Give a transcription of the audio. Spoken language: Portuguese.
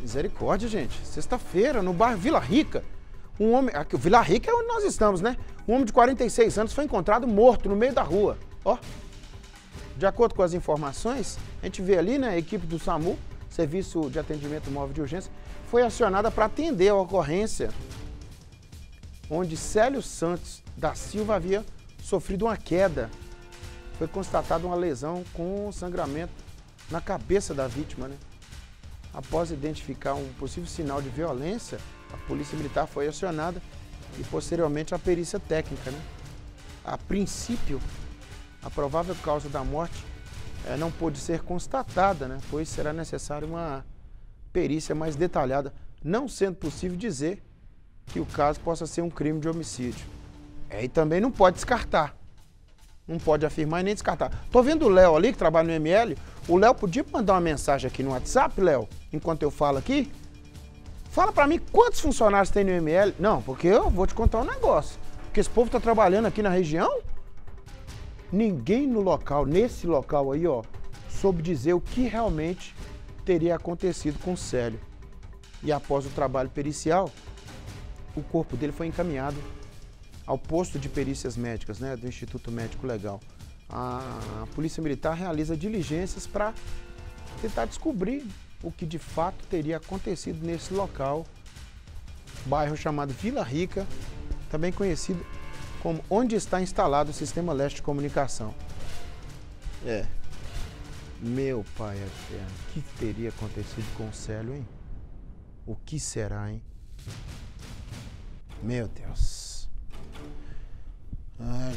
Misericórdia, gente. Sexta-feira, no bairro Vila Rica. Um homem. Aqui, Vila Rica é onde nós estamos, né? Um homem de 46 anos foi encontrado morto no meio da rua. Ó. De acordo com as informações, a gente vê ali, né? A equipe do SAMU, Serviço de Atendimento Móvel de Urgência, foi acionada para atender a ocorrência onde Célio Santos da Silva havia sofrido uma queda. Foi constatada uma lesão com sangramento na cabeça da vítima, né? Após identificar um possível sinal de violência, a Polícia Militar foi acionada e posteriormente a perícia técnica, né? A princípio, a provável causa da morte eh, não pôde ser constatada, né? Pois será necessária uma perícia mais detalhada, não sendo possível dizer que o caso possa ser um crime de homicídio. É, e também não pode descartar. Não pode afirmar e nem descartar. Tô vendo o Léo ali, que trabalha no ML. O Léo podia mandar uma mensagem aqui no WhatsApp, Léo, enquanto eu falo aqui? Fala pra mim quantos funcionários tem no ML. Não, porque eu vou te contar um negócio. Porque esse povo tá trabalhando aqui na região. Ninguém no local, nesse local aí, ó, soube dizer o que realmente teria acontecido com o Célio. E após o trabalho pericial, o corpo dele foi encaminhado ao posto de perícias médicas né, do Instituto Médico Legal. A, Polícia Militar realiza diligências para tentar descobrir o que de fato teria acontecido nesse local, bairro chamado Vila Rica, também conhecido como onde está instalado o Sistema Leste de Comunicação. É. Meu pai eterno, o que teria acontecido com o Célio, hein? O que será, hein? Meu Deus.